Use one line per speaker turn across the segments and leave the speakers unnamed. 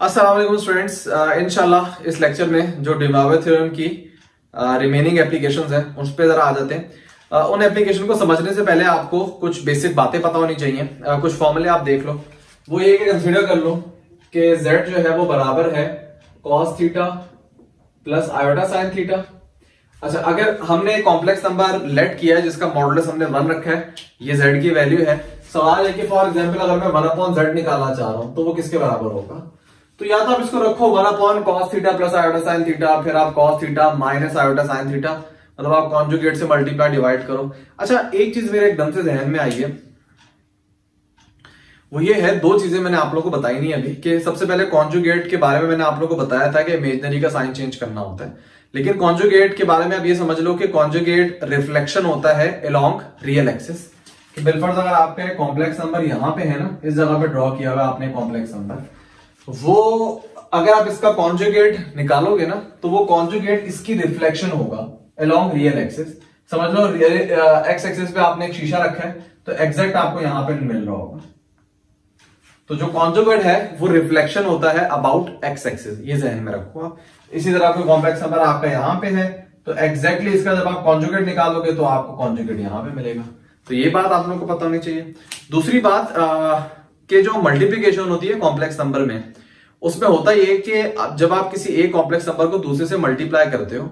Aslam students इनशाला इस lecture में जो डिमावे थ्योरम की रिमेनिंग एप्लीकेशन है उस पर जरा आ जाते हैं। Uh, उन एप्लीकेशन को समझने से पहले आपको कुछ बेसिक बातें पता होनी चाहिए। Uh, कुछ फॉर्मूले आप देख लो। वो ये कंसिडर कर लो कि z जो है वो बराबर है cos theta plus iota sine theta अच्छा अगर हमने कॉम्प्लेक्स नंबर लेट किया है जिसका मॉडल हमने वन रखा है ये z की वैल्यू है। सवाल है कि फॉर एग्ज़ाम्पल अगर मैं वन अपॉन जेड निकालना चाह रहा हूँ तो वो किसके बराबर होगा? तो या तो आप इसको रखो, one upon cos theta plus iota sine theta फिर आप cos theta minus iota sine theta मतलब आप कॉन्जुगेट से मल्टीप्लाई डिवाइड करो। अच्छा एक चीज़ मेरे एकदम से जहन में आई है। वो ये है, दो चीज़ें मैंने आप लोगों को बताई नहीं अभी, कि सबसे पहले कॉन्जुगेट के बारे में मैंने आप लोगों को बताया था कि इमेजनरी का साइन चेंज करना होता है। लेकिन कॉन्जुगेट के बारे में आप ये समझ लो कि कॉन्जुगेट रिफ्लेक्शन होता है अलोंग रियल एक्सिस कि बिलफर्स अगर आपका कॉम्प्लेक्स नंबर यहाँ पे है ना, इस जगह पे ड्रॉ किया हुआ आपने कॉम्प्लेक्स नंबर वो, अगर आप इसका कॉन्जुगेट निकालोगे ना तो वो कॉन्जुगेट इसकी रिफ्लेक्शन होगा अलोंग रियल एक्सिस समझ लो एक्स एक्सिस पे आपने एक शीशा रखा है तो एग्जैक्ट आपको यहाँ पे मिल रहा होगा। तो जो कॉन्जुगेट है, वो रिफ्लेक्शन होता है अबाउट एक्स एक्सिस ये जहन में रखो आप। इसी तरह कोई कॉम्प्लेक्स नंबर आपका यहाँ पे है तो एग्जैक्टली इसका जब आप कॉन्जुगेट निकालोगे तो आपको कॉन्जुगेट यहाँ पे मिलेगा। तो ये बात आप लोगों को पता होनी चाहिए। दूसरी बात कि जो मल्टीप्लीकेशन होती है कॉम्प्लेक्स नंबर में, उसमें होता ये कि जब आप किसी एक कॉम्प्लेक्स नंबर को दूसरे से मल्टीप्लाई करते हो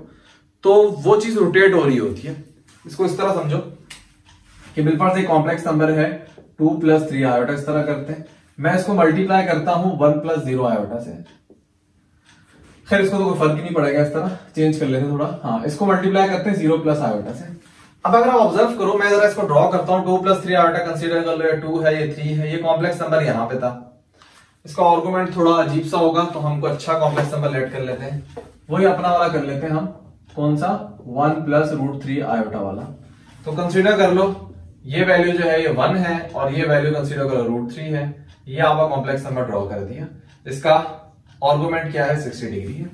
तो वो चीज़ रोटेट हो रही होती है। इसको इस तरह समझो कि मेरे पास एक कॉम्प्लेक्स नंबर है टू प्लस थ्री आयोटा इस तरह करते हैं। मैं इसको मल्टीप्लाई करता हूँ वन प्लस ज़ीरो आयोटा से। खैर, इसको तो कोई फ़र्क ही नहीं पड़ेगा इस तरह। चेंज कर लेते थोड़ा। हाँ इसको मल्टीप्लाई करते हैं ज़ीरो प्लस आयोटा से। अब अगर आप ऑब्ज़र्व करो, मैं जरा इसको ड्रॉ करता हूँ two plus three iota consider कर लो टू है, ये थ्री है, ये कॉम्प्लेक्स नंबर यहाँ पे था। इसका आर्गुमेंट थोड़ा अजीब सा होगा तो हमको अच्छा कॉम्प्लेक्स नंबर लेट कर लेते हैं। वही अपना वाला कर लेते हैं हम। कौन सा? One plus root three iota वाला। तो कंसीडर कर लो, ये वैल्यू जो है, ये वन है, और ये वैल्यू कंसीडर करो रूट थ्री है। ये आपका कॉम्प्लेक्स नंबर ड्रॉ कर दिया। इसका आर्गुमेंट क्या है? सिक्सटी डिग्री है।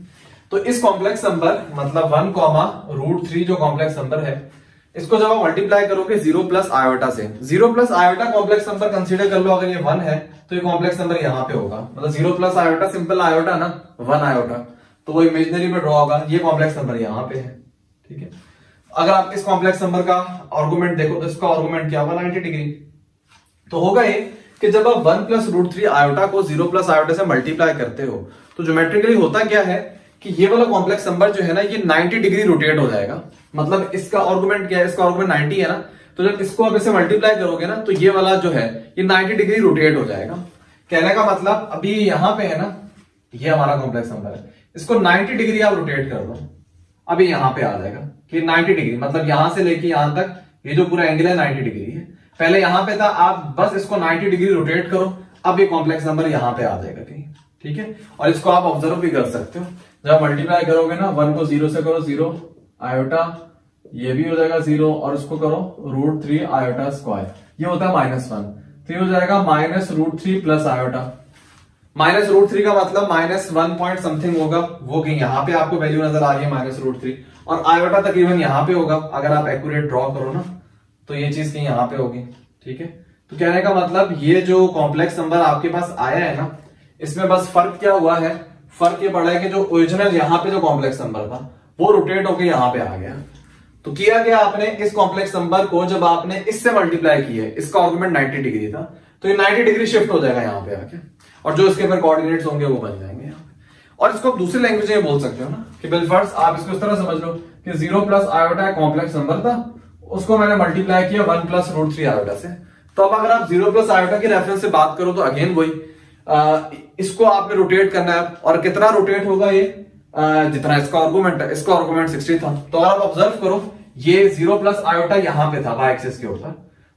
तो इस कॉम्प्लेक्स नंबर मतलब वन कॉमा रूट थ्री जो कॉम्प्लेक्स नंबर है इसको जब आप मल्टीप्लाई करोगे ज़ीरो प्लस आयोटा से zero plus iota complex number consider कर लो, अगर ये वन है तो ये कॉम्प्लेक्स नंबर यहाँ पे होगा। मतलब zero plus iota simple iota ना वन आयोटा तो वो इमेजनरी में ड्रॉ होगा, ये कॉम्प्लेक्स नंबर यहाँ पे है, ठीक है? अगर आप इस कॉम्प्लेक्स नंबर का आर्गुमेंट देखो तो इसका आर्गुमेंट क्या वन नाइनटी डिग्री तो होगा ये कि जब आप one plus root three iota को ज़ीरो प्लस आयोटा से मल्टीप्लाई करते हो तो ज्योमेट्रिकली होता क्या है? कि ये वाला कॉम्प्लेक्स नंबर जो है ना, ये 90 डिग्री रोटेट हो जाएगा। मतलब इसका आर्गुमेंट क्या है? इसका आर्गुमेंट 90 है ना। तो जब इसको आप इसे मल्टीप्लाई करोगे ना तो ये वाला जो है, ये 90 डिग्री रोटेट हो जाएगा। कहने का मतलब अभी यहाँ पे है ना, ये हमारा कॉम्प्लेक्स नंबर है। इसको 90 डिग्री आप रोटेट कर दो। अभी यहाँ पे आ जाएगा कि 90 डिग्री मतलब यहाँ से लेके यहाँ तक, ये जो पूरा एंगल है 90 डिग्री है। पहले यहाँ पे था, आप बस इसको 90 डिग्री रोटेट करो। अब ये कॉम्प्लेक्स नंबर यहाँ पे आ जाएगा ठीक है? और इसको आप ऑब्ज़र्व भी कर सकते हो। जब मल्टीप्लाई करोगे ना वन को ज़ीरो से करो ज़ीरो आयोटा ये भी हो जाएगा ज़ीरो और उसको करो रूट थ्री आयोटा स्क्वायर ये होता है माइनस वन तो ये हो जाएगा minus root three plus iota minus root three का मतलब माइनस वन पॉइंट समथिंग होगा, वो कहीं यहाँ पे आपको वैल्यू नज़र आ रही है माइनस रूट थ्री और आयोटा तकरीबन यहाँ पे होगा, अगर आप एक्यूरेट ड्रॉ करो ना तो ये चीज़ कहीं यहाँ पे होगी, ठीक है? तो कहने का मतलब ये जो कॉम्प्लेक्स नंबर आपके पास आया है ना, इसमें बस फ़र्क क्या हुआ है? फ़र्क ये पड़ा है कि जो ओरिजिनल यहाँ पे जो कॉम्प्लेक्स नंबर था, वो रोटेट होकर यहाँ पे आ गया। तो किया गया आपने? इस कॉम्प्लेक्स नंबर को जब आपने इससे मल्टीप्लाई किया इसका आर्गुमेंट 90 डिग्री था तो ये 90 डिग्री शिफ्ट हो जाएगा यहाँ पे आके। और जो इसके फिर कोऑर्डिनेट्स होंगे, वो बन जाएँगे यहाँ और इसको आप दूसरी लैंग्वेज में बोल सकते हो ना, कि बिलफर्स आप इसको इस तरह समझ लो कि zero plus iota complex number था, उसको मैंने मल्टीप्लाई किया one plus root three iota से। तो अब अगर आप ज़ीरो प्लस आयोटा की रेफरेंस से बात करो तो अगेन वही। इसको आपने रोटेट करना है। और कितना रोटेट होगा ये? जितना इसका आर्गुमेंट है। इसका आर्गुमेंट सिक्सटी था। तो अगर आप ऑब्ज़र्व करो, ये ज़ीरो प्लस आयोटा यहाँ पे था वाई एक्सिस के ऊपर।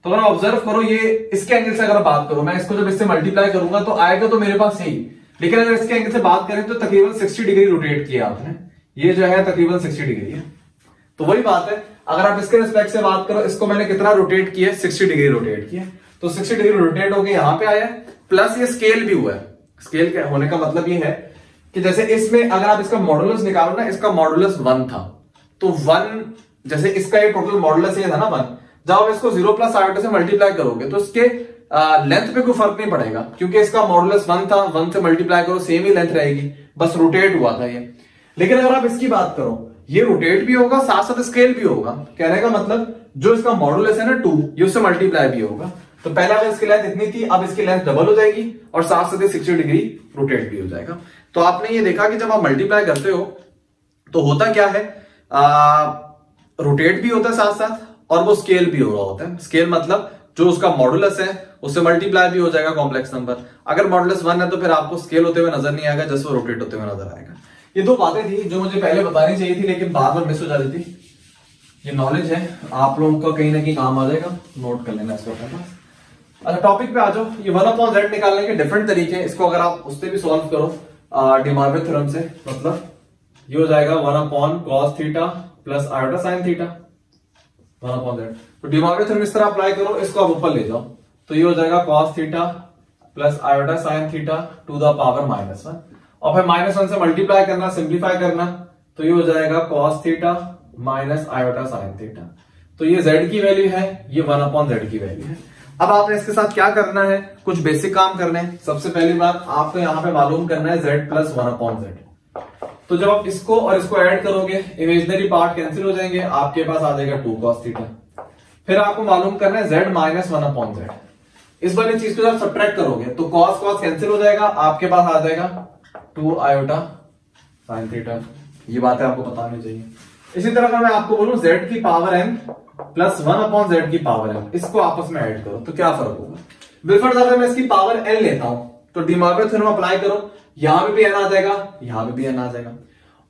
तो अगर ऑब्ज़र्व करो, ये इसके एंगल से अगर बात करो, मैं इसको जब इससे मल्टीप्लाई करूँगा तो आएगा तो मेरे पास यही। लेकिन अगर इसके एंगल से बात करें तो तकरीबन सिक्सटी डिग्री रोटेट किया आपने। ये जो है, तकरीबन सिक्सटी डिग्री है। तो वही बात है। अगर आप इसके रिस्पेक्ट से बात करो, इसको मैंने कितना रोटेट किया? सिक्सटी डिग्री रोटेट किया। तो सिक्सटी डिग्री रोटेट होकर यहाँ पे आया। प्लस ये स्केल भी हुआ है। स्केल के होने का मतलब ये है कि जैसे इसमें अगर आप इसका मॉडुलस निकालो ना, इसका मॉडुलस वन था। तो वन जैसे इसका ये टोटल मॉडुलस ये था ना वन जब आप इसको ज़ीरो प्लस आयोटा से मल्टीप्लाई करोगे तो इसके लेंथ पे कोई फ़र्क नहीं पड़ेगा, क्योंकि इसका मॉडुलस वन था वन से मल्टीप्लाई करो सेम ही लेंथ रहेगी। बस रोटेट हुआ था ये। लेकिन अगर आप इसकी बात करो, ये रोटेट भी होगा, साथ साथ स्केल भी होगा। कहने का मतलब जो इसका मॉडुलस है ना टू ये उससे मल्टीप्लाई भी होगा। तो पहले अगर इसकी लेंथ इतनी थी अब इसकी लेंथ डबल हो जाएगी और साथ साथ सिक्सटी डिग्री रोटेट भी हो जाएगा। तो आपने ये देखा कि जब आप मल्टीप्लाई करते हो तो होता क्या है? आ, रोटेट भी होता है साथ साथ और वो स्केल भी हो रहा होता है। स्केल मतलब जो उसका मॉडुलस है उससे मल्टीप्लाई भी हो जाएगा कॉम्प्लेक्स नंबर अगर मॉडुलस वन है तो फिर आपको स्केल होते हुए नज़र नहीं आएगा जैसे वो रोटेट होते हुए नज़र आएगा। ये दो बातें थी जो मुझे पहले बतानी चाहिए थी लेकिन बार बार मिस हो जाती थी। ये नॉलेज है आप लोगों का कहीं ना कहीं काम आ जाएगा। नोट कर लेना इसको अच्छा टॉपिक पे आ जाओ। ये वन अपॉन जेड निकालने के डिफरेंट तरीके इसको अगर आप उससे भी सॉल्व करो डिमार्वे थ्योरम से मतलब ये हो जाएगा one upon cos theta plus iota sine theta one upon z तो डिमार्वे थ्योरम इस तरह अप्लाई करो, इसको आप ऊपर ले जाओ। तो ये हो जाएगा cos theta plus iota sine theta to the power minus one और फिर माइनस वन से मल्टीप्लाई करना सिंप्लीफाई करना तो ये हो जाएगा cos theta minus iota sine theta तो ये जेड की वैल्यू है, ये वन अपॉन जेड की वैल्यू है। अब आपने इसके साथ क्या करना है? कुछ बेसिक काम करने हैं। सबसे पहली बात, आपको यहाँ पे मालूम करना है z plus one upon z तो जब आप इसको और इसको ऐड करोगे इमेजनरी पार्ट कैंसिल हो जाएँगे, आपके पास आ जाएगा टू कॉस थीटा फिर आपको मालूम करना है z minus one upon z इस वाली चीज़ को जब सब्ट्रैक्ट करोगे तो कॉस कॉस कैंसिल हो जाएगा, आपके पास आ जाएगा टू आयोटा साइन थीटा ये बातें आपको बतानी चाहिए। इसी तरह अगर मैं आपको बोलूँ, z की power n plus one upon z की पावर n इसको आपस में ऐड करो तो क्या फ़र्क होगा? बिलफर्ड अगर मैं इसकी पावर n लेता हूँ तो डिमॉर्गन थ्योरम अप्लाई करो। यहाँ पे भी n आ जाएगा, यहाँ पे भी n आ जाएगा।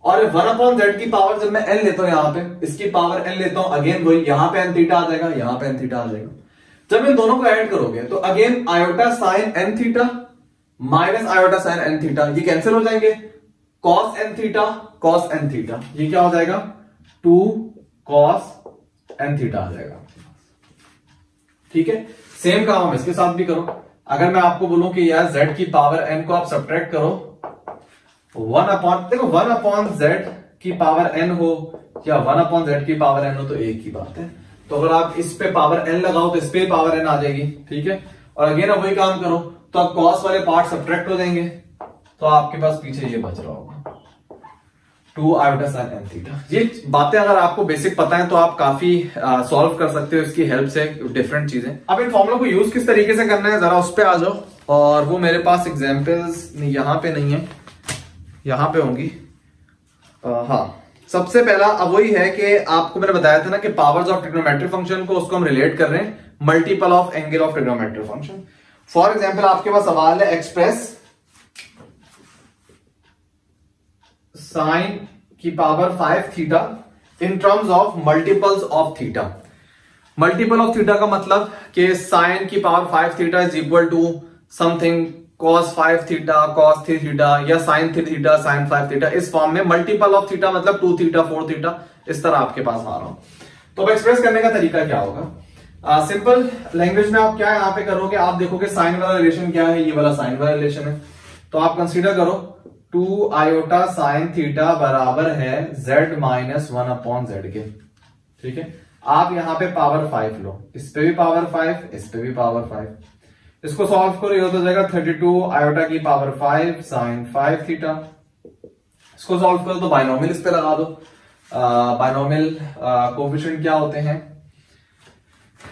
और वन अपॉन जेड की पावर जब मैं n लेता हूँ यहाँ पे, इसकी पावर n लेता हूँ अगेन वही, यहाँ पे n थीटा आ जाएगा, यहाँ पे n थीटा आ जाएगा। जब इन दोनों को ऐड करोगे तो again iota sine n theta minus iota sine n theta ये कैंसिल हो जाएँगे। Cos n theta cos n theta ये क्या हो जाएगा? टू कॉस एन थीटा आ जाएगा ठीक है? सेम काम हम इसके साथ भी करो। अगर मैं आपको बोलूँ कि यार z की पावर n को आप सब्ट्रैक्ट करो वन अपॉन देखो वन अपॉन z की पावर n हो या वन अपॉन z की पावर n हो तो एक ही बात है। तो अगर आप इस पे पावर n लगाओ तो इस पे पावर n आ जाएगी, ठीक है? और अगेन अब वही काम करो तो आप कॉस वाले पार्ट सब्ट्रैक्ट हो जाएँगे तो आपके पास पीछे ये बच रहा होगा। Two iota sine n theta. ये बातें अगर आपको बेसिक पता है तो आप काफ़ी सॉल्व कर सकते हो इसकी हेल्प से डिफरेंट चीज़ें। अब इन फॉर्मुला को यूज़ किस तरीके से करना है, जरा उस पर आ जाओ। और वो मेरे पास एग्जाम्पल्स यहाँ पे नहीं है। यहाँ पे होंगी। हाँ। सबसे पहला अब वही है कि आपको मैंने बताया था ना कि पावर्स ऑफ़ ट्रिग्नोमेट्रिक फ़ंक्शन को उसको हम रिलेट कर रहे हैं। Multiple of angle of trigonometric function for example आपके पास सवाल है एक्सप्रेस साइन की power five theta in terms of multiples of theta multiple of theta का मतलब कि साइन की power five theta is equal to something cos five theta cos three theta या sine three theta sine five theta इस form में multiple of theta मतलब two theta four theta इस तरह आपके पास आ रहा हूँ। तो अब एक्सप्रेस करने का तरीका क्या होगा? सिंपल लैंग्वेज में आप क्या यहाँ पे करोगे? आप देखोगे साइन वाला रिलेशन क्या है? ये वाला साइन वाला रिलेशन है। तो आप कंसीडर करो टू आयोटा साइन थीटा बराबर है z minus one upon z के। ठीक है? आप यहाँ पे पावर फाइव लो। इस पे भी पावर फाइव, इस पे भी पावर फाइव। इसको सॉल्व करो, ये हो जाएगा थर्टी टू आयोटा की power five sine five theta. इसको सॉल्व करो तो बाइनोमिल इस पे लगा दो। बाइनोमिल कोफिशिएंट क्या होते हैं?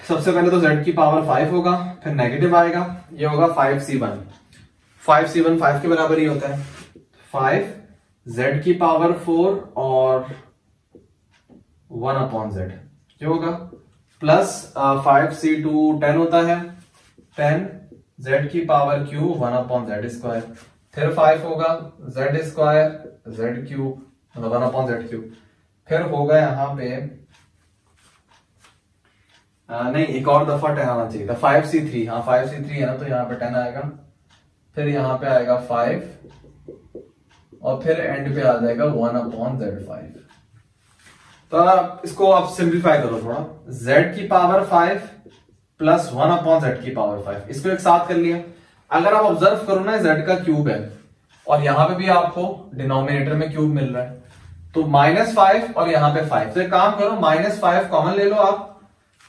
सबसे पहले तो z की पावर फाइव होगा, फिर नेगेटिव आएगा। ये होगा five C one. Five C one five के बराबर ही होता है। फाइव जेड की पावर फोर और वन अपॉन जेड ये होगा? Plus five C two ten होता है। टेन जेड की power Q one upon Z square फिर फाइव होगा जेड स्क्वायर जेड क्यू मतलब वन अपॉन जेड क्यू फिर होगा यहाँ पे आ, नहीं एक और दफ़ा टेन आना चाहिए था। फाइव सी थ्री हाँ फाइव सी थ्री है ना तो यहाँ पे टेन आएगा। फिर यहाँ पे आएगा फाइव और फिर एंड पे आ जाएगा वन अपॉन जेड फाइव तो इसको आप सिंप्लीफाई करो थोड़ा। Z की power five plus one upon Z की पावर फाइव इसको एक साथ कर लिया। अगर आप ऑब्ज़र्व करो ना z का क्यूब है। और यहाँ पे भी आपको डिनोमिनेटर में क्यूब मिल रहा है। तो माइनस फाइव और यहाँ पे फाइव तो एक काम करो माइनस फाइव कॉमन ले लो आप।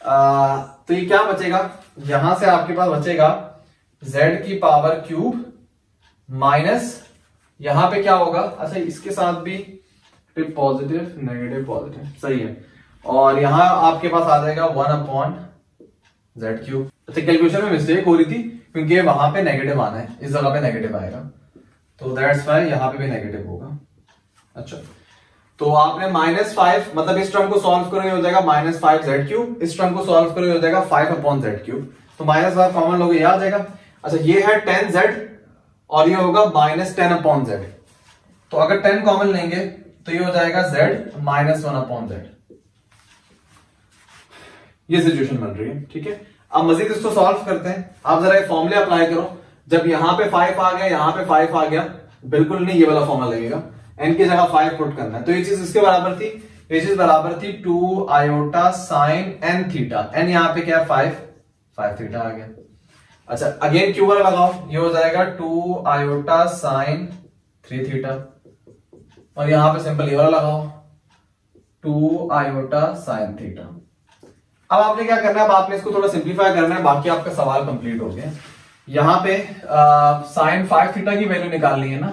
आ, तो ये क्या बचेगा? यहाँ से आपके पास बचेगा z की पावर क्यूब माइनस यहाँ पे क्या होगा? अच्छा इसके साथ भी पॉजिटिव नेगेटिव पॉजिटिव सही है। और यहाँ आपके पास आ जाएगा वन अपॉन जेड क्यूब अच्छा कैलकुलेशन में मिस्टेक हो रही थी, क्योंकि वहाँ पे नेगेटिव आना है। इस जगह पे नेगेटिव आएगा। तो दैट्स वाई यहाँ पे भी नेगेटिव होगा। अच्छा तो आपने माइनस फाइव मतलब इस टर्म को सॉल्व करो हो जाएगा माइनस फाइव जेड क्यूब इस टर्म को सॉल्व करो हो जाएगा फाइव अपॉन जेड क्यूब तो माइनस फाइव कॉमन लोग ये आ जाएगा अच्छा ये है टेन जेड और ये होगा माइनस टेन अपॉन जेड। तो अगर टेन कॉमन लेंगे तो ये हो जाएगा Z minus one upon Z. ये सिचुएशन बन रही है, ठीक है? अब मजीद इसको सॉल्व करते हैं। आप जरा एक फॉर्मुले अप्लाई करो। जब यहाँ पे फाइव आ गया, यहाँ पे फाइव आ गया, बिल्कुल नहीं ये वाला फॉर्मुला लगेगा। एन की जगह फाइव पुट करना है। तो ये चीज़ इसके बराबर थी। ये चीज़ बराबर थी two iota sine N theta N यहाँ पे क्या फाइव फाइव थीटा आ गया। अच्छा अगेन क्यू वाला लगाओ? ये हो जाएगा two iota sine three theta और यहाँ पे सिंपल ये वाला लगाओ। टू आयोटा साइन थीटा अब आपने क्या करना है? अब आपने इसको थोड़ा सिंप्लीफाई करना है। बाकी आपका सवाल कंप्लीट हो गया। यहाँ पे साइन फाइव थीटा की वैल्यू निकालनी है ना?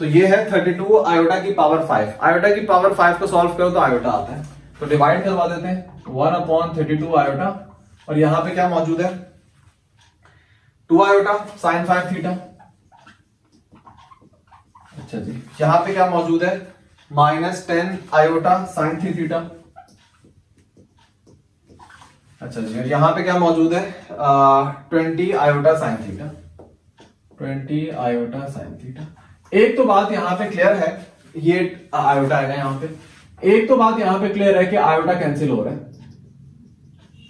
तो ये है थर्टी टू आयोटा की पावर फाइव आयोटा की पावर फाइव को सॉल्व करो तो आयोटा आता है। तो डिवाइड करवा देते हैं। One upon thirty two iota और यहाँ पे क्या मौजूद है? Two iota sine five theta अच्छा जी। यहाँ पे क्या मौजूद है? Minus ten iota sine three theta अच्छा जी और यहाँ पे क्या मौजूद है? Twenty iota sine theta twenty iota sine theta एक तो बात यहाँ पे क्लियर है ये आयोटा आएगा यहाँ पे। एक तो बात यहाँ पे क्लियर है कि आयोटा कैंसिल हो रहा है।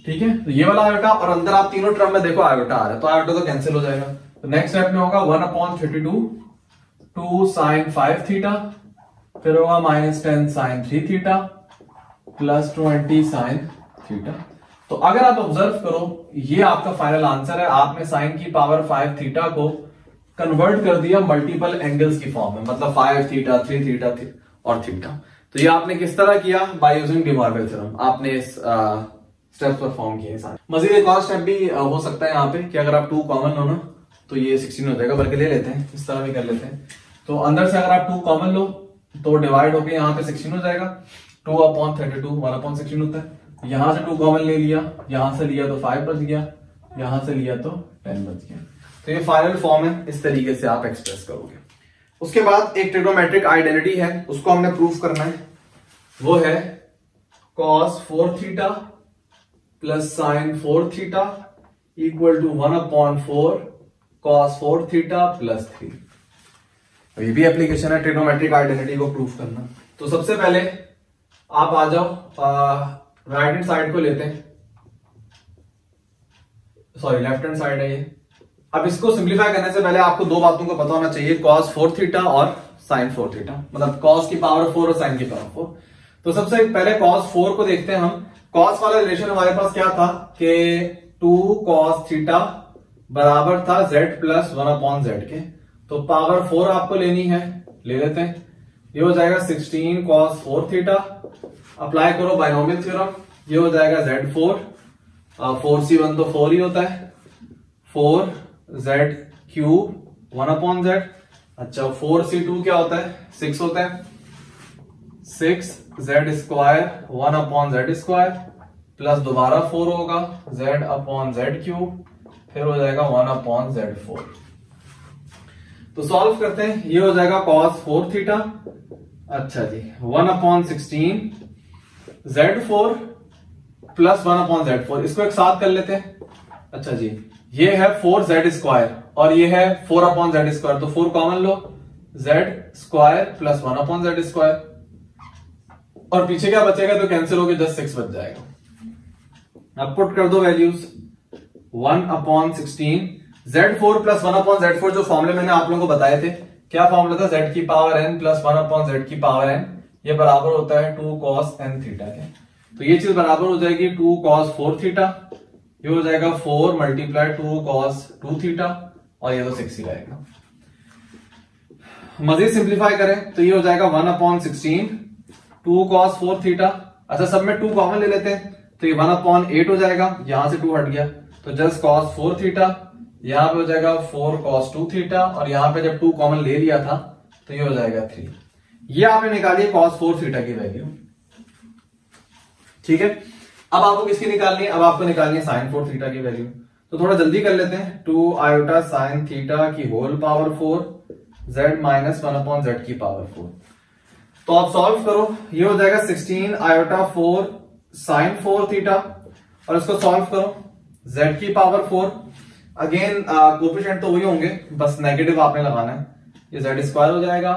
ठीक है? तो ये वाला आयोटा और अंदर आप तीनों टर्म में देखो आयोटा आ रहा है तो आयोटा तो कैंसिल हो जाएगा। तो नेक्स्ट स्टेप में होगा one upon thirty two two sine five theta फिर होगा minus ten sine three theta plus twenty sine theta तो अगर आप ऑब्ज़र्व करो, ये आपका फाइनल आंसर है, आपने साइन की पावर फाइव थीटा को कन्वर्ट कर दिया मल्टीपल एंगल्स की फॉर्म में मतलब फाइव थीटा थ्री थीटा और थीटा तो ये आपने किस तरह किया? बाय यूजिंग डिमॉर्गन थ्योरम आपने इस स्टेप्स परफॉर्म किए सारे मजीद एक और स्टेप भी हो सकता है यहाँ पे कि अगर आप टू कॉमन लो ना तो ये सिक्सटीन हो जाएगा, बल्कि ले लेते हैं, इस तरह भी कर लेते हैं। तो अंदर से अगर आप टू कॉमन लो तो डिवाइड होकर यहाँ पे सिक्सटीन हो जाएगा। Two upon thirty two one upon sixteen होता है। यहाँ से टू कॉमन ले लिया, यहाँ से लिया तो फाइव बच गया, यहाँ से लिया तो टेन बच गया। तो ये फाइनल फॉर्म है, इस तरीके से आप एक्सप्रेस करोगे। उसके बाद एक ट्रिग्नोमेट्रिक आइडेंटिटी है, उसको हमने प्रूफ करना है। वो है cos four theta plus sine four theta equal to one upon four cos four theta plus three ये भी एप्लीकेशन है ट्रिग्नोमेट्रिक आइडेंटिटी को प्रूफ करना। तो सबसे पहले आप आ जाओ राइट हैंड साइड को लेते हैं। सॉरी लेफ़्ट हैंड साइड है ये। अब इसको सिंप्लीफाई करने से पहले आपको दो बातों को पता होना चाहिए कॉस फोर थीटा और साइन फोर थीटा मतलब कॉस की पावर फोर और साइन की पावर फोर तो सबसे पहले कॉस फोर को देखते हैं हम। कॉस वाला रिलेशन हमारे पास क्या था? कि टू कॉस थीटा बराबर था Z plus one upon Z के। तो पावर फोर आपको लेनी है, ले लेते हैं। ये हो जाएगा sixteen cos four theta apply करो बाइनोमियल थ्योरम ये हो जाएगा Z four four C one तो फोर ही होता है। Four Z cube one upon Z अच्छा फोर सी टू क्या होता है? सिक्स होता है। Six Z square one upon Z square plus दोबारा फोर होगा जेड अपॉन जेड क्यूब फिर हो जाएगा वन अपॉन जेड फोर तो सॉल्व करते हैं, ये हो जाएगा कॉस फोर थीटा अच्छा जी one upon sixteen Z four plus one upon Z four इसको एक साथ कर लेते हैं. अच्छा जी, ये है फोर जेड स्क्वायर और ये है फोर अपॉन जेड स्क्वायर तो फोर कॉमन लो Z square plus one upon Z square और पीछे क्या बचेगा? तो कैंसिल होकर जस्ट सिक्स बच जाएगा। अब पुट कर दो values one upon sixteen Z four plus one upon Z four जो फॉर्मुले मैंने आप लोगों को बताए थे, क्या फॉर्मुला था? जेड की power N plus one upon Z की पावर एन ये बराबर होता है टू कॉस एन थीटा के। तो ये चीज़ बराबर हो जाएगी टू कॉस फोर थीटा ये हो जाएगा four multiply two cos two theta और ये तो सिक्स ही रहेगा। मजीद सिंप्लीफाई करें तो ये हो जाएगा one upon sixteen two cos four theta अच्छा सब में टू कॉमन ले लेते हैं। तो ये वन अपॉन एट हो जाएगा। यहाँ से टू हट गया। तो जस्ट कॉस फोर थीटा यहाँ पे हो जाएगा फोर कॉस टू थीटा और यहाँ पे जब टू कॉमन ले लिया था तो ये हो जाएगा थ्री ये आपने निकाली कॉस फोर थीटा की वैल्यू ठीक है? अब आपको किसकी निकालनी है? अब आपको निकालनी है साइन फोर थीटा की वैल्यू तो थोड़ा जल्दी कर लेते हैं। टू आयोटा साइन थीटा की whole power four Z minus one upon Z की पावर फोर तो आप सॉल्व करो। ये हो जाएगा sixteen iota four sine four theta और इसको सॉल्व करो। जेड की पावर फोर अगेन कोपिशेंट तो वही होंगे, बस नेगेटिव आपने लगाना है। ये जेड स्क्वायर हो जाएगा।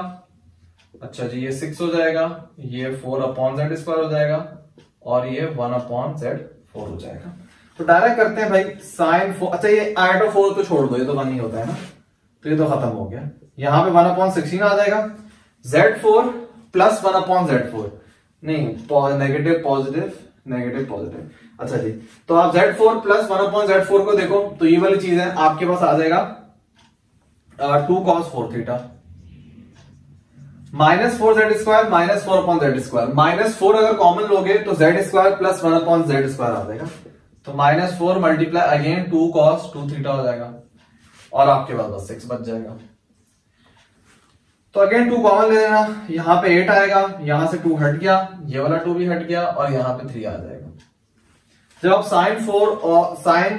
अच्छा जी, ये सिक्स हो जाएगा। ये फोर अपॉन जेड स्क्वायर हो जाएगा। और ये वन अपॉन जेड फोर हो जाएगा। तो डायरेक्ट करते हैं भाई साइन फोर अच्छा ये आइटो फोर तो छोड़ दो, ये तो वन ही होता है ना। तो ये तो खत्म हो गया। यहाँ पे वन अपॉन सिक्सटीन आ जाएगा। Z four plus one upon Z four नहीं नेगेटिव पॉजिटिव नेगेटिव पॉजिटिव अच्छा जी तो आप Z four plus one upon Z four को देखो तो ये वाली चीज़ है, आपके पास आ जाएगा two cos four theta minus four Z square minus four upon Z square minus four अगर कॉमन लोगे तो Z square plus one upon Z square आ जाएगा. तो minus four multiply again two cos two theta हो जाएगा. और आपके पास बस सिक्स बच जाएगा. तो अगेन टू कॉमन ले लेना। यहाँ पे एट आएगा, यहाँ से टू हट गया, ये वाला टू भी हट गया और यहाँ पे थ्री आ जाएगा। जब आप साइन फोर और साइन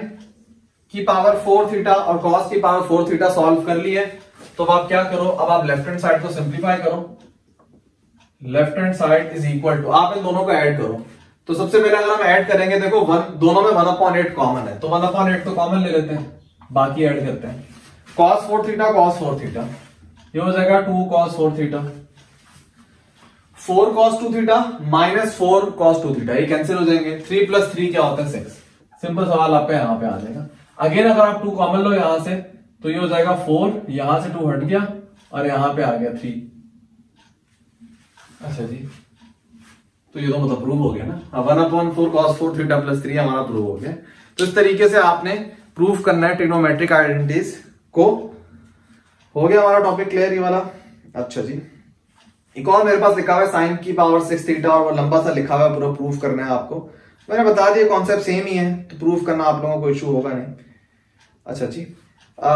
की पावर फोर थीटा और कॉस की पावर फोर थीटा सॉल्व कर लिए तो अब आप क्या करो? अब आप लेफ़्ट हैंड साइड को सिंप्लीफाई करो। Left hand side is equal to आप इन दोनों को ऐड करो। तो सबसे पहले अगर हम ऐड करेंगे, देखो वन दोनों में वन अपॉन एट कॉमन है। तो वन अपॉन एट तो कॉमन ले लेते हैं, बाकी ऐड करते हैं। Cos four theta cos four theta ये हो जाएगा two cos four theta four cos two theta minus four cos two theta ये कैंसिल हो जाएँगे. थ्री प्लस थ्री क्या होता है? सिक्स सिंपल सवाल आप पे यहाँ पे आ जाएगा. अगेन अगर आप टू कॉमन लो यहाँ से तो ये हो जाएगा फोर यहाँ से टू हट गया और यहाँ पे आ गया थ्री अच्छा जी. तो ये तो मतलब प्रूव हो गया ना? One upon four cos four theta plus three हमारा प्रूव हो गया. तो इस तरीके से आपने प्रूव करना है ट्रिग्नोमेट्रिक आइडेंटिटीज को हो गया हमारा टॉपिक क्लियर ये वाला? अच्छा जी। एक और मेरे पास लिखा हुआ है साइन की पावर सिक्स थीटा और वो लंबा सा लिखा हुआ है पूरा प्रूफ करना है आपको। मैंने बता दिया कॉन्सेप्ट सेम ही है तो प्रूफ करना आप लोगों को इशू होगा नहीं। अच्छा जी। आ,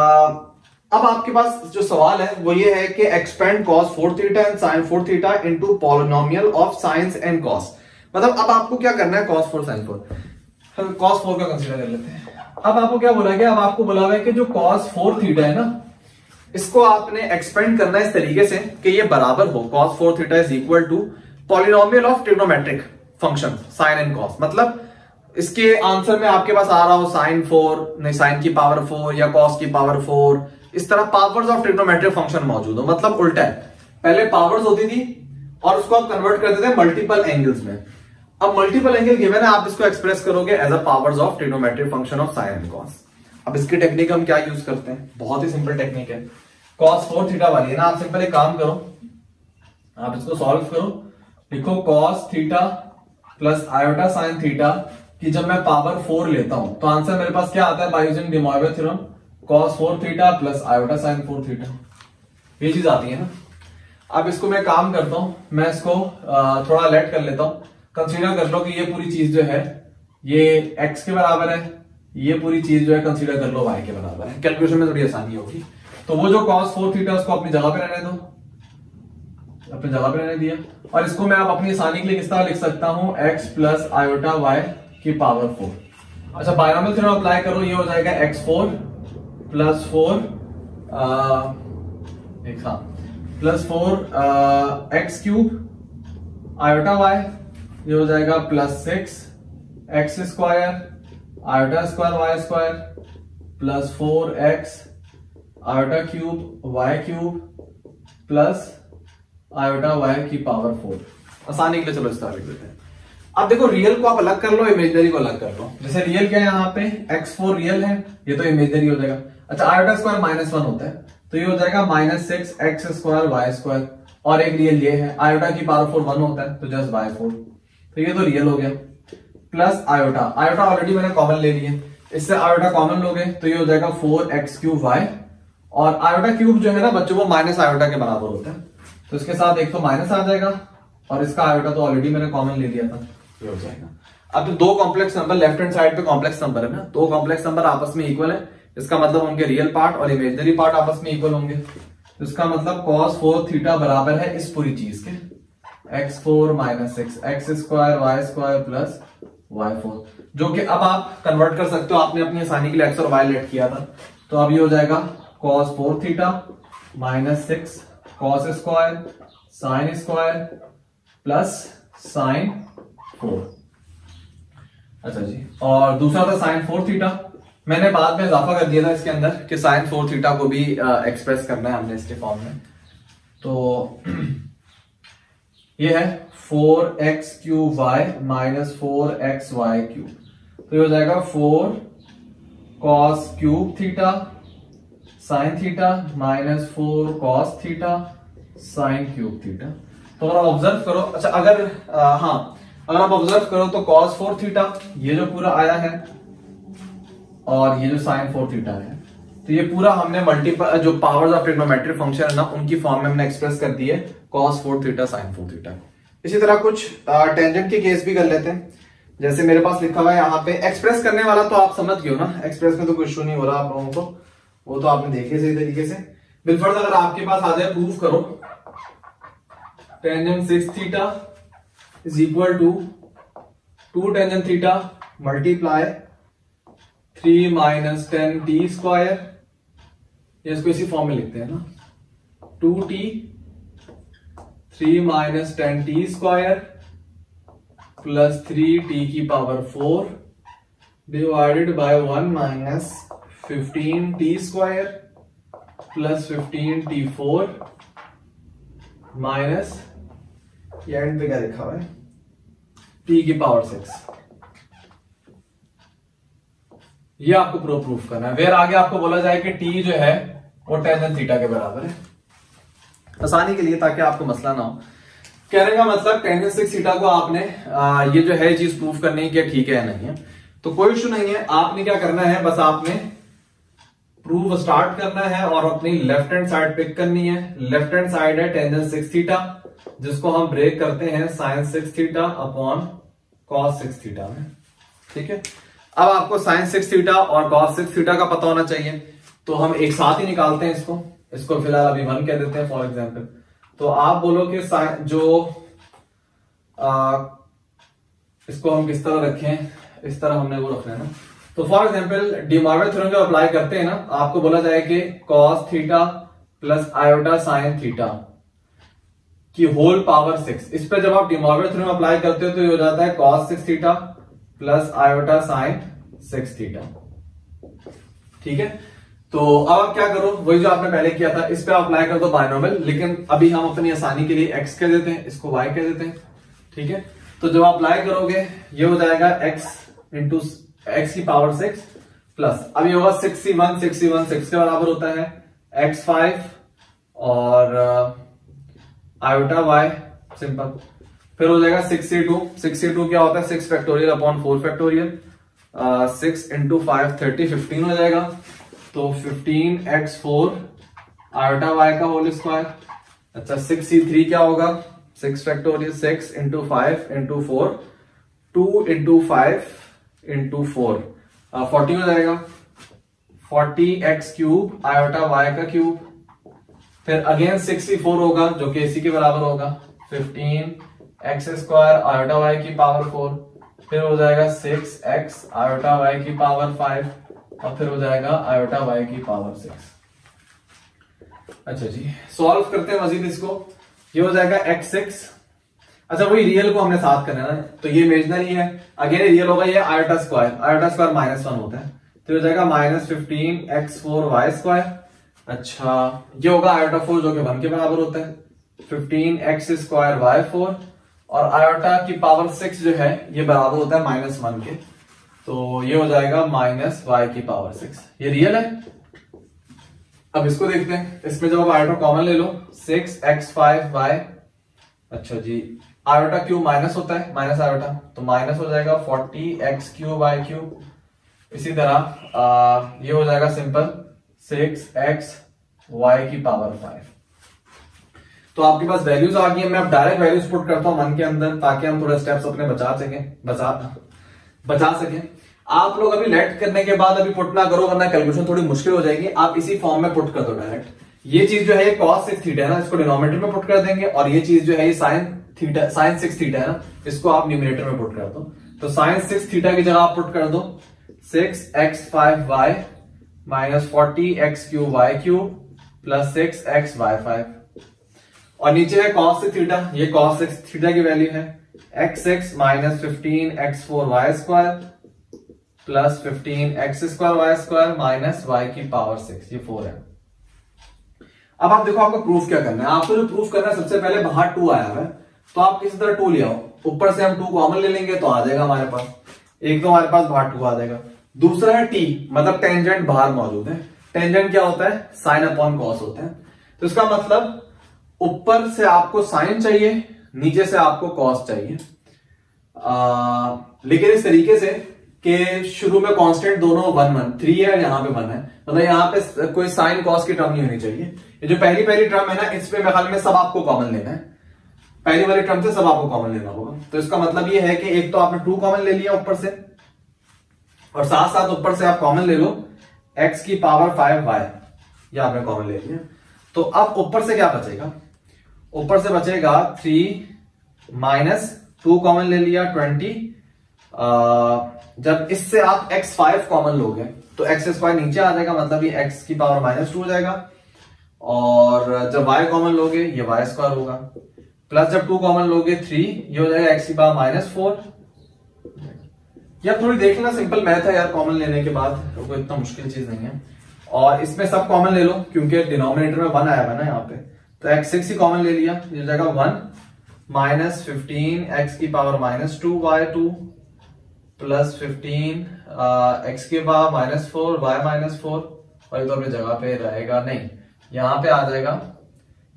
अब आपके पास जो सवाल है वो ये है कि expand cos four theta and sine four theta into polynomial of sines and cos मतलब अब आपको क्या करना है cos four sine four cos four का कंसीडर कर लेते हैं। अब आपको क्या बोला गया? अब आपको बोला है कि जो कॉस फोर थीटा है ना इसको आपने एक्सपेंड करना इस तरीके से कि ये बराबर हो। Cos four theta is equal to polynomial of trigonometric function sine and cos मतलब इसके आंसर में आपके पास आ रहा हो साइन फोर नहीं साइन की पावर फोर या कॉस की पावर फोर इस तरह पावर्स ऑफ़ ट्रिग्नोमेट्रिक फ़ंक्शन मौजूद हो। मतलब उल्टा है। पहले पावर्स होती थी और उसको आप कन्वर्ट करते थे मल्टीपल एंगल्स में। अब मल्टीपल एंगल गिवन है आप इसको एक्सप्रेस करोगे as a powers of trigonometric function of sine and cos अब इसकी टेक्निक हम क्या यूज़ करते हैं? बहुत ही सिंपल टेक्निक है। कॉस फोर थीटा वाली है ना? आप सिंपल एक काम करो। आप इसको सॉल्व करो। लिखो cos theta plus iota sine theta कि जब मैं पावर फोर लेता हूँ तो आंसर मेरे पास क्या आता है? By using de Moivre theorem cos four theta plus iota sine four theta ये चीज़ आती है ना? अब इसको मैं काम करता हूँ। मैं इसको थोड़ा लेट कर लेता हूँ। कंसीडर कर लो कि ये पूरी चीज़ जो है, ये एक्स के बराबर है। ये पूरी चीज़ जो है कंसीडर कर लो वाई के बराबर है। कैलकुलेशन में थोड़ी आसानी होगी। तो वो जो कॉस फोर थीटा उसको अपनी जगह पे रहने दो। अपनी जगह पे रहने दिया। और इसको मैं आप अपनी आसानी के लिए किस तरह लिख सकता हूँ? एक्स प्लस आयोटा वाई की पावर फोर अच्छा बायोनॉमियल थ्योरम अप्लाई करो, ये हो जाएगा एक्स फोर प्लस फोर हाँ plus four X cube iota Y ये हो जाएगा plus six X square iota square Y square plus four X iota cube Y cube plus iota Y की power four. आसानी के लिए चलो इस तरह लिख देते हैं। अब देखो रियल को आप अलग कर लो इमेजनरी को अलग कर लो। जैसे रियल क्या है यहाँ पे? एक्स फोर रियल है ये तो इमेजनरी हो जाएगा। अच्छा आयोटा स्क्वायर माइनस वन होता है तो ये हो जाएगा minus six X square Y square और एक रियल ये है आयोटा की पावर फोर वन होता है तो जस्ट वाई फोर तो ये तो रियल हो गया। प्लस आयोटा आयोटा ऑलरेडी मैंने कॉमन ले लिया इससे आयोटा कॉमन लोगे तो ये हो जाएगा फोर एक्स क्यूब वाई और आयोटा क्यूब जो है ना, बच्चों, वो माइनस आयोटा के बराबर होता है। तो इसके साथ एक तो माइनस आ जाएगा और इसका आयोटा तो ऑलरेडी मैंने कॉमन ले लिया था। ये हो जाएगा। अब तो दो complex number left hand side पे कॉम्प्लेक्स नंबर है ना, दो कॉम्प्लेक्स नंबर आपस में इक्वल है। इसका मतलब उनके रियल पार्ट और इमेजनरी पार्ट आपस में इक्वल होंगे। इसका मतलब कॉस फोर थीटा बराबर है इस पूरी चीज़ के। X four minus six X square Y square plus Y four जो कि अब आप कन्वर्ट कर सकते हो, आपने अपनी आसानी के लिए एक्स और वाई लेट किया था। तो अब ये हो जाएगा cos four theta minus six cos square sine square plus sine four अच्छा जी। और दूसरा था साइन फोर थीटा मैंने बाद में इजाफा कर दिया था इसके अंदर कि साइन फोर थीटा को भी एक्सप्रेस करना है हमने इसके फॉर्म में। तो ये है four X Q Y minus four X Y Q तो हो जाएगा four cos cube theta sine theta minus four cos theta sine cube theta तो अगर ऑब्ज़र्व करो अच्छा अगर हाँ अगर आप ऑब्ज़र्व करो तो कॉस फोर थीटा ये जो पूरा आया है, और ये जो साइन फोर थीटा है तो ये पूरा हमने मल्टीपल जो पावर्स ऑफ़ ट्रिग्नोमेट्रिक फ़ंक्शन है ना, उनकी फॉर्म में हमने एक्सप्रेस कर दी है cos four theta sine four theta इसी तरह कुछ टेंजेंट के केस भी कर लेते हैं। जैसे मेरे पास लिखा हुआ है यहाँ पे एक्सप्रेस करने वाला तो आप समझ गए ना। एक्सप्रेस में तो कोई इशू नहीं हो रहा आप लोगों को। वो तो आपने देखे सही तरीके से। बिलफर्ज अगर आपके पास आ जाए प्रूफ करो। Tangent six theta is equal to two tangent theta multiply three minus ten T square इसको इसी फॉर्म में लिखते हैं ना। Two T three minus ten T square plus three T की power four divided by one minus fifteen T square plus fifteen T four minus end पे क्या लिखा हुआ है? टी की पावर सिक्स ये आपको प्रो प्रूफ करना है। वेर आगे आपको बोला जाए कि टी जो है वो टेन थीटा के बराबर है। आसानी के लिए ताकि आपको मसला ना हो। कहने का मतलब टेन सिक्स थीटा को आपने आ, ये जो है चीज़ प्रूफ करनी है कि ठीक है या नहीं है। तो कोई इशू नहीं है आपने क्या करना है बस आपने प्रूफ स्टार्ट करना है और अपनी लेफ़्ट हैंड साइड पिक करनी है। लेफ़्ट हैंड साइड है टेंजन सिक्स थीटा जिसको हम ब्रेक करते हैं sine six theta upon cos six theta में। ठीक है? अब आपको साइन सिक्स थीटा और कॉस सिक्स थीटा का पता होना चाहिए। तो हम एक साथ ही निकालते हैं इसको। इसको फ़िलहाल अभी वन कह देते हैं फॉर एग्ज़ाम्पल तो आप बोलो कि जो आ, इसको हम किस तरह रखें इस तरह हमने वो रखना है ना तो for example De Morgan theorem जब अप्लाई करते हैं ना आपको बोला जाए कि cos theta plus iota sine theta की होल पावर सिक्स इस पर जब आप डिमॉर्गन थ्योरम अप्लाई करते हो तो ये हो जाता है cos six theta plus iota sine six theta ठीक है? तो अब आप क्या करो, वही जो आपने पहले किया था, इस पे अप्लाई कर दो बायनोमल लेकिन अभी हम अपनी आसानी के लिए एक्स कह देते हैं, इसको वाई कह देते हैं, ठीक है? तो जब आप अप्लाई करोगे, ये हो जाएगा एक्स इंटू एक्स की पावर सिक्स प्लस अब ये होगा sixty one sixty one six के बराबर होता है एक्स फाइव और आयोटा वाई सिंपल फिर हो जाएगा सिक्सटी टू सिक्सटी टू क्या होता है? Six factorial upon four factorial six into five thirty fifteen हो जाएगा। तो fifteen x four iota y का होल स्क्वायर अच्छा सिक्स सी थ्री क्या होगा? Six factorial six into five into four two into five into four forty हो जाएगा. Forty x cube iota y का क्यूब फिर अगेन सिक्सटी फोर होगा, जो कि इसी के बराबर होगा. Fifteen x square iota y की पावर फोर फिर हो जाएगा सिक्स एक्स आयोटा वाई की पावर फाइव और फिर हो जाएगा आयोटा वाई की पावर सिक्स अच्छा जी सॉल्व करते हैं मजीद इसको। ये हो जाएगा एक्स सिक्स अच्छा वही रियल को हमने साथ करना है तो ये इमेजनरी है। अगेन रियल होगा, ये iota square iota square minus one होता है। तो हो जाएगा minus fifteen x four y square अच्छा ये होगा आयोटा फोर जो कि वन के बराबर होता है। Fifteen x square y four और आयोटा की पावर सिक्स जो है, ये बराबर होता है माइनस वन के। तो ये हो जाएगा माइनस वाई की पावर सिक्स ये रियल है? अब इसको देखते हैं। इसमें जब आप आयोटा कॉमन ले लो सिक्स एक्स फाइव वाई अच्छा जी आयोटा क्यू माइनस होता है माइनस आयोटा तो माइनस हो जाएगा forty x cube y cube इसी तरह आ, ये हो जाएगा सिंपल सिक्स एक्स वाई की पावर फाइव तो आपके पास वैल्यूज़ आ गई है। मैं अब डायरेक्ट वैल्यूज़ पुट करता हूँ मन के अंदर ताकि हम थोड़ा स्टेप्स अपने बचा सकें बचा बचा सके। आप लोग अभी लेट करने के बाद अभी पुट ना करो, वरना कैलकुलेशन थोड़ी मुश्किल हो जाएगी। आप इसी फॉर्म में पुट कर दो डायरेक्ट ये चीज़ जो है कॉस सिक्स थीटा है ना, इसको डिनोमिनेटर में पुट कर देंगे, और ये चीज़ जो है sine theta sine six theta है ना, इसको आप न्यूमिनेटर में पुट कर दो। तो साइन सिक्स थीटा की जगह आप पुट कर दो। Six x five y minus forty x cube y cube plus six x y five और नीचे है कॉस सिक्स थीटा ये कॉस सिक्स थीटा की वैल्यू है। X x minus fifteen x four y square plus fifteen x square y square minus y की power six ये four है। अब आप देखो आपको प्रूफ क्या करना है। आपको जो प्रूफ करना है सबसे पहले बाहर टू आया है। तो आप किसी तरह टू ले आओ। ऊपर से हम टू कॉमन ले लेंगे तो आ जाएगा हमारे पास। एक तो हमारे पास बाहर टू आ जाएगा। दूसरा है टी मतलब टेंजेंट बाहर मौजूद है। टेंजेंट क्या होता है? साइन अपॉन कॉस होता है। तो इसका मतलब ऊपर से आपको साइन चाहिए नीचे से आपको कॉस चाहिए। आ, लेकिन इस तरीके से कि शुरू में कांस्टेंट दोनों वन वन थ्री है यहाँ पे वन है। मतलब यहाँ पे कोई साइन कॉस की टर्म नहीं होनी चाहिए। ये जो पहली पहली टर्म है ना इसमें ख्याल में सब आपको कॉमन लेना है। पहली वाली टर्म से सब आपको कॉमन लेना होगा। तो इसका मतलब ये है कि एक तो आपने टू कॉमन ले लिया ऊपर से, और साथ साथ ऊपर से आप कॉमन ले लो एक्स की पावर फाइव वाई ये आपने कॉमन ले लिया। तो अब ऊपर से क्या बचेगा? ऊपर से बचेगा थ्री माइनस टू कॉमन ले लिया ट्वेंटी जब इससे आप एक्स फाइव कॉमन लोगे तो एक्स स्क्वायर नीचे आ जाएगा मतलब ये एक्स की पावर माइनस टू हो जाएगा। और जब वाई कॉमन लोगे, ये वाई स्क्वायर होगा। प्लस जब टू कॉमन लोगे थ्री ये हो जाएगा एक्स की पावर माइनस फोर या थोड़ी देख लेना सिंपल मैथ है यार कॉमन लेने के बाद। तो कोई इतना मुश्किल चीज़ नहीं है। और इसमें सब कॉमन ले लो, क्योंकि डिनोमिनेटर में वन आया हुआ ना यहाँ पे। तो एक्स सिक्स ही कॉमन ले लिया, ये जाएगा वन माइनस फिफ्टीन एक्स की power minus two y two plus fifteen x के बाद minus four y minus four और तो अपनी जगह पे रहेगा नहीं। यहाँ पे आ जाएगा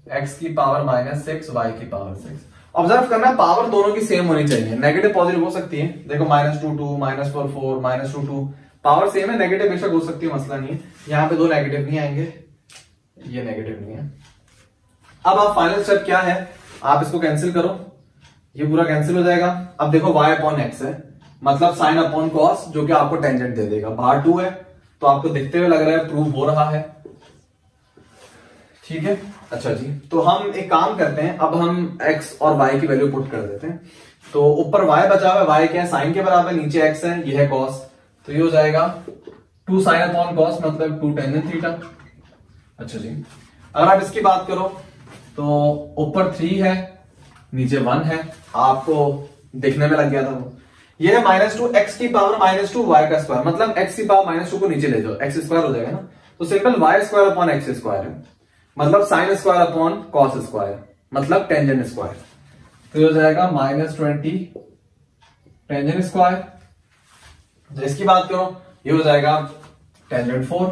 एक्स की पावर माइनस सिक्स वाई की पावर सिक्स ऑब्ज़र्व करना पावर दोनों की सेम होनी चाहिए। नेगेटिव पॉजिटिव हो सकती है। देखो minus two two minus four four minus two two power same है नेगेटिव बेशक हो सकती है, मसला नहीं है। यहाँ पे दो नेगेटिव नहीं आएँगे। ये नेगेटिव नहीं है। अब आप फाइनल स्टेप क्या है? आप इसको कैंसिल करो। ये पूरा कैंसिल हो जाएगा। अब देखो वाई अपॉन एक्स है। मतलब साइन अपॉन कॉस जो कि आपको टेंजेंट दे देगा। बाहर टू है तो आपको देखते हुए लग रहा है प्रूव हो रहा है। ठीक है? अच्छा जी तो हम एक काम करते हैं, अब हम एक्स और वाई की वैल्यू पुट कर देते हैं। तो ऊपर वाई बचा हुआ है, y क्या है? साइन के बराबर नीचे एक्स है ये है कॉस तो ये हो जाएगा टू साइन अपॉन कॉस मतलब टू टेंजेंट थीटा अच्छा जी, अगर आप इसकी बात करो तो ऊपर थ्री है, नीचे वन है, आपको देखने में लग गया था वो। ये है माइनस टू एक्स की पावर माइनस टू वाई का स्क्वायर। मतलब एक्स की पावर माइनस टू को नीचे ले जाओ। एक्स स्क्वायर हो जाएगा ना? तो simple y square upon x square है। मतलब sine square upon cos square. मतलब टेंजेंट स्क्वायर। तो हो जाएगा माइनस ट्वेंटी टेंजेंट स्क्वायर। तो इसकी बात करो, ये हो जाएगा टेंजेंट फोर।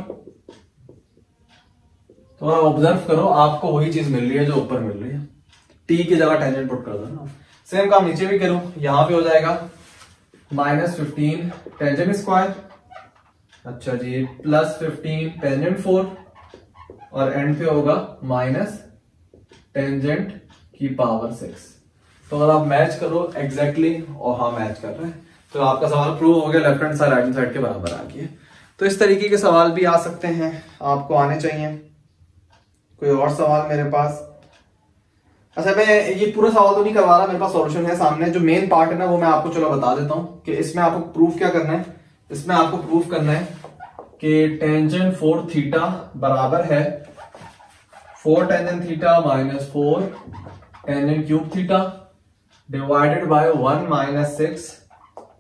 तो ऑब्ज़र्व करो, आपको वही चीज़ मिल रही है जो ऊपर मिल रही है। टी की जगह टेंजेंट पुट कर दो ना। सेम काम नीचे भी करो, यहाँ पे हो जाएगा माइनस फिफ्टीन टेंजेंट स्क्वायर। अच्छा जी प्लस फिफ्टीन टेंजेंट फोर। और एंड पे होगा माइनस टेंजेंट की पावर सिक्स। तो अगर आप मैच करो एग्जैक्टली exactly, और हाँ मैच कर रहे हैं तो आपका सवाल प्रूव हो गया left hand side right side के बराबर आ गया। तो इस तरीके के सवाल भी आ सकते हैं आपको आने चाहिए। कोई और सवाल मेरे पास? अच्छा मैं ये पूरा सवाल तो नहीं करवा रहा, मेरे पास सॉल्यूशन है सामने। जो मेन पार्ट है ना, वो मैं आपको चलो बता देता हूँ कि इसमें आपको प्रूफ क्या करना है? इसमें आपको प्रूफ करना है कि टेंजेंट फोर थीटा बराबर है four tangent theta minus four tangent cube theta divided by one minus six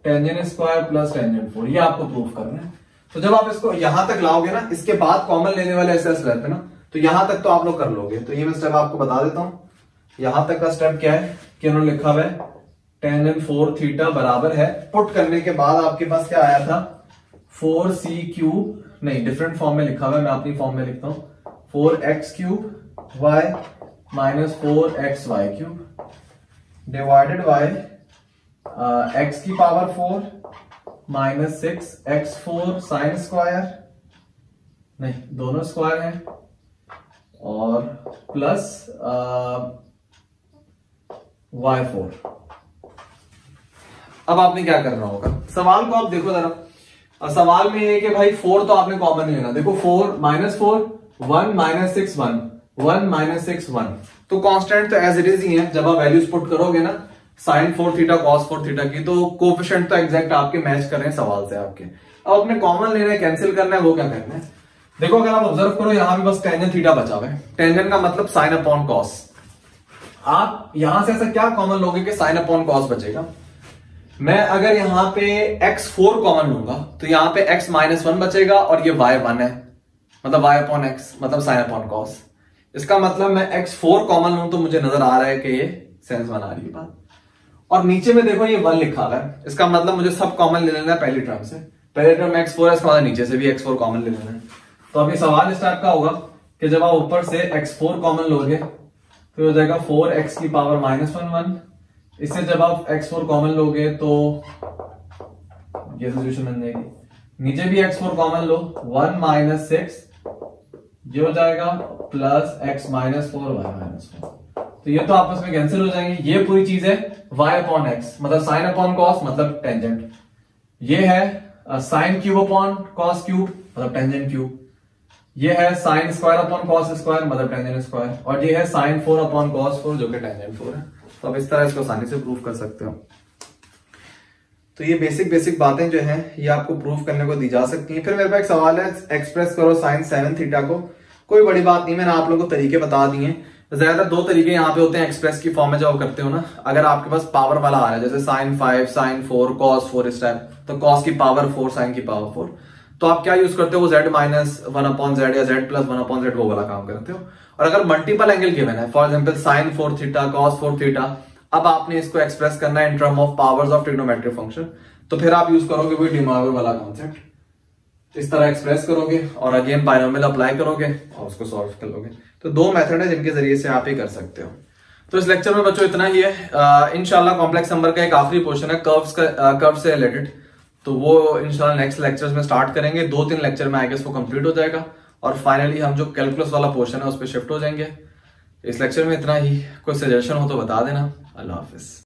tangent square plus tangent four ये आपको प्रूफ करना है। तो जब आप इसको यहाँ तक लाओगे ना, इसके बाद कॉमन लेने वाले ऐसे स्टेप रहते ना तो यहाँ तक तो आप लोग कर लोगे। तो ये मैं स्टेप आपको बता देता हूँ यहाँ तक का स्टेप क्या है? कि उन्होंने लिखा हुआ टेन एन फोर थीटा बराबर है। पुट करने के बाद आपके पास क्या आया था? फोर सी क्यूब नहीं डिफरेंट फॉर्म में लिखा हुआ है, मैं अपनी फॉर्म में लिखता हूँ। Four x cube y minus four x y cube divided by x की power four minus six x four sine square नहीं, दोनों स्क्वायर है। और प्लस वाई फोर अब आपने क्या करना होगा? सवाल को आप देखो जरा। सवाल में ये कि भाई फोर तो आपने कॉमन लेना। देखो four minus four one minus six one one minus six one तो कांस्टेंट तो एज इट इज़ ही है। जब आप वैल्यूज़ पुट करोगे ना sine four theta cos four theta की तो कोफिशिएंट तो एग्जैक्ट आपके मैच कर रहे हैं सवाल से आपके। अब अपने कॉमन लेना है कैंसिल करना है, वो क्या करना है? देखो, अगर आप ऑब्ज़र्व करो, यहाँ भी बस टेंजन थीटा बचा हुआ है। टेंजन का मतलब साइन अपॉन कॉस आप यहाँ से ऐसा क्या कॉमन लोगे कि साइन अपॉन कॉस बचेगा? मैं अगर यहाँ पे x4 कॉमन लूँगा तो यहाँ पे x माइनस वन बचेगा और ये y वन है। मतलब y अपॉन एक्स मतलब साइन अपॉन कॉस इसका मतलब मैं x4 कॉमन लू तो मुझे नज़र आ रहा है कि ये सेंस बना रही है बात। और नीचे में देखो ये वन लिखा हुआ है। इसका मतलब मुझे सब कॉमन ले लेना है पहली टर्म से। पहले टर्म एक्स फोर है, इसका मतलब नीचे से भी एक्स फोर कॉमन ले लेना है। तो अभी सवाल इस टाइप का होगा कि जब आप ऊपर से एक्स फोर कॉमन लोगे तो हो जाएगा फोर एक्स की पावर माइनस वन वन। इससे जब आप एक्स फोर कॉमन लोगे तो ये सिचुएशन बन जाएगी। नीचे भी एक्स फोर कॉमन लो, वन माइनस सिक्स, ये हो जाएगा plus x minus four, y minus four. तो ये तो आपस में कैंसिल हो जाएँगे। ये पूरी चीज़ है वाई अपॉन एक्स मतलब साइन अपॉन कॉस मतलब टेंजेंट ये है sine cube upon cos cube मतलब टेंजेंट क्यूब ये है sine square upon cos square मतलब टेंजेंट स्क्वायर और ये है sine four upon cos four जो कि टेंजेंट फोर है। तो अब इस तरह इसको आसानी से प्रूफ कर सकते हो। तो ये बेसिक बेसिक बातें जो है, ये आपको प्रूफ करने को दी जा सकती हैं। फिर मेरे पास एक सवाल है एक्सप्रेस करो साइन सेवन थीटा को। कोई बड़ी बात नहीं, मैंने आप लोगों को तरीके बता दिए ज़्यादातर दो तरीके यहाँ पे होते हैं एक्सप्रेस की फॉर्म में जब करते हो ना। अगर आपके पास पावर वाला आ रहा है, जैसे sine five sine four cos four इस टाइप तो कॉस की पावर फोर साइन की पावर फोर तो आप क्या यूज़ करते हो? Z minus one upon Z या Z plus one upon Z वो वाला काम करते हो। और अगर मल्टीपल एंगल गिवन है for example sine four theta cos four theta अब आपने इसको एक्सप्रेस करना है in term of powers of trigonometric function तो फिर आप यूज़ करोगे वही डिमॉगर वाला कॉन्सेप्ट इस तरह एक्सप्रेस करोगे और अगेन बायोमिल अप्लाई करोगे और उसको सॉल्व कर लोगे। तो दो मेथड है जिनके ज़रिए से आप ही कर सकते हो। तो इस लेक्चर में बच्चों इतना ही है। इनशाला कॉम्प्लेक्स नंबर का एक आखिरी पोर्शन है कर्व्स का कर्व से रिलेटेड तो वो इंशाल्लाह नेक्स्ट लेक्चर्स में स्टार्ट करेंगे। दो तीन लेक्चर में आई गेस वो कंप्लीट हो जाएगा। और फाइनली हम जो कैलकुलस वाला पोर्शन है, उस पर शिफ्ट हो जाएँगे। इस लेक्चर में इतना ही। कोई सजेशन हो तो बता देना। अल्लाह हाफिज।